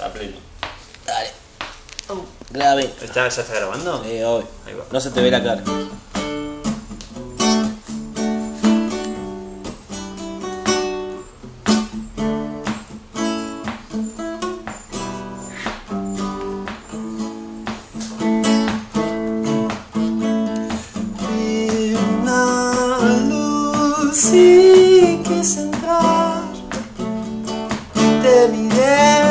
A pleno. Dale. Oh, grave. ¿Está, ¿Ya está grabando? Sí, obvio. Ahí va. No se te ve la cara. Y quise entrar Te miré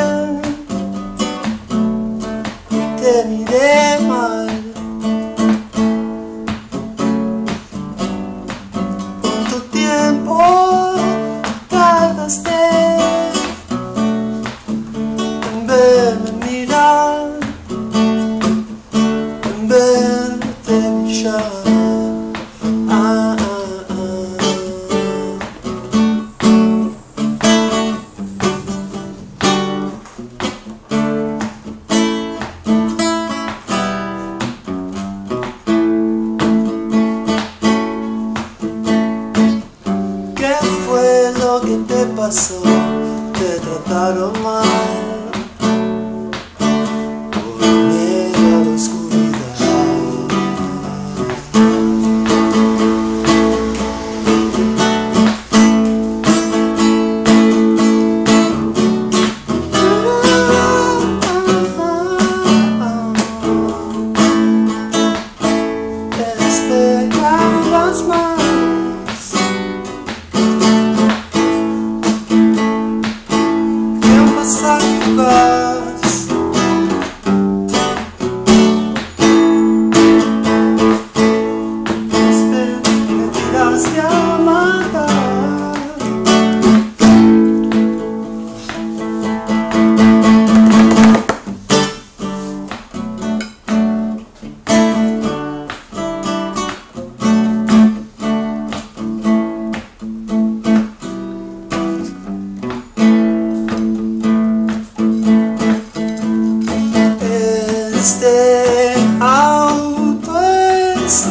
Te lo que te pasó? Te trataron mal por miedo a masaktan Este auto es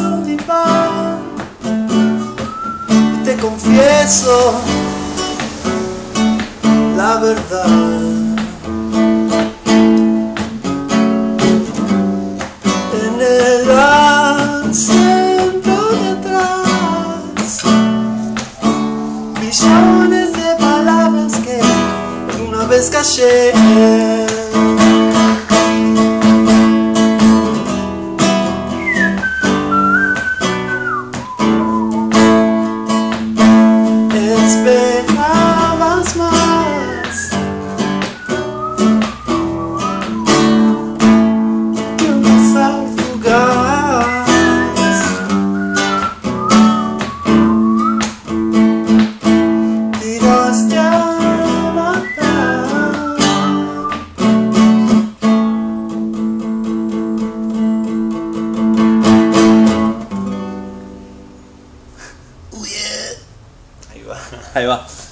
te confieso la verdad. En el asiento de atrás, millones de palabras que una vez callé. Ahí va. Ahí va.